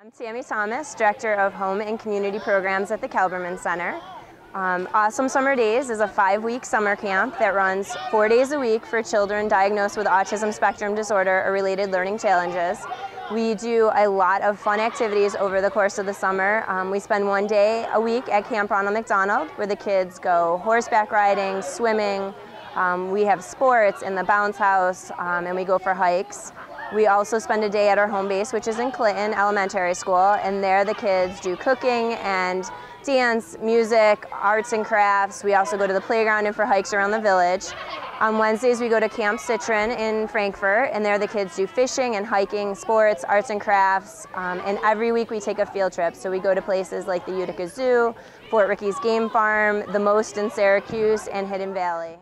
I'm Tammy Thomas, Director of Home and Community Programs at the Kelberman Center. Um, awesome Summer Days is a five-week summer camp that runs four days a week for children diagnosed with autism spectrum disorder or related learning challenges. We do a lot of fun activities over the course of the summer. Um, we spend one day a week at Camp Ronald McDonald where the kids go horseback riding, swimming, um, we have sports in the bounce house um, and we go for hikes. We also spend a day at our home base, which is in Clinton Elementary School, and there the kids do cooking and dance, music, arts and crafts. We also go to the playground and for hikes around the village. On Wednesdays, we go to Camp Citron in Frankfort, and there the kids do fishing and hiking, sports, arts and crafts, um, and every week we take a field trip. So we go to places like the Utica Zoo, Fort Rickey Game Farm, the Most in Syracuse, and Hidden Valley.